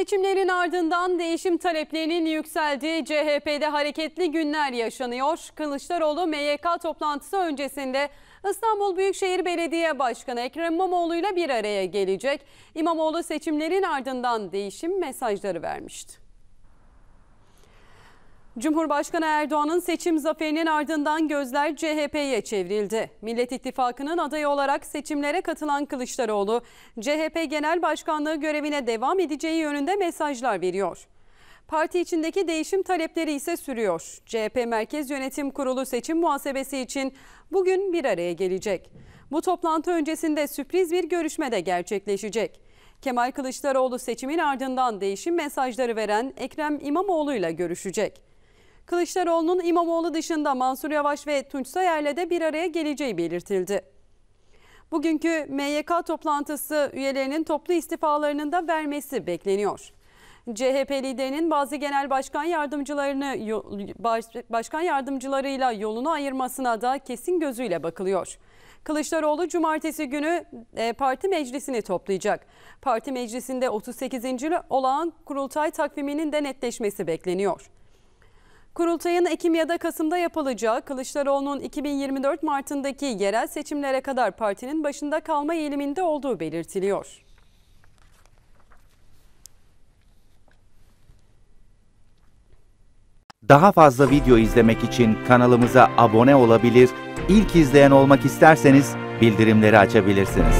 Seçimlerin ardından değişim taleplerinin yükseldiği CHP'de hareketli günler yaşanıyor. Kılıçdaroğlu MYK toplantısı öncesinde İstanbul Büyükşehir Belediye Başkanı Ekrem İmamoğlu ile bir araya gelecek. İmamoğlu seçimlerin ardından değişim mesajları vermişti. Cumhurbaşkanı Erdoğan'ın seçim zaferinin ardından gözler CHP'ye çevrildi. Millet İttifakı'nın adayı olarak seçimlere katılan Kılıçdaroğlu, CHP Genel Başkanlığı görevine devam edeceği yönünde mesajlar veriyor. Parti içindeki değişim talepleri ise sürüyor. CHP Merkez Yönetim Kurulu seçim muhasebesi için bugün bir araya gelecek. Bu toplantı öncesinde sürpriz bir görüşme de gerçekleşecek. Kemal Kılıçdaroğlu seçimin ardından değişim mesajları veren Ekrem İmamoğlu ile görüşecek. Kılıçdaroğlu'nun İmamoğlu dışında Mansur Yavaş ve Tunç Soyer'le de bir araya geleceği belirtildi. Bugünkü MYK toplantısı üyelerinin toplu istifalarının da vermesi bekleniyor. CHP liderinin bazı genel başkan yardımcılarını başkan yardımcılarıyla yolunu ayırmasına da kesin gözüyle bakılıyor. Kılıçdaroğlu cumartesi günü e, parti meclisini toplayacak. Parti meclisinde 38. olağan kurultay takviminin de netleşmesi bekleniyor. Kurultayın Ekim ya da Kasım'da yapılacağı Kılıçdaroğlu'nun 2024 Mart'ındaki yerel seçimlere kadar partinin başında kalma eğiliminde olduğu belirtiliyor. Daha fazla video izlemek için kanalımıza abone olabilir, ilk izleyen olmak isterseniz bildirimleri açabilirsiniz.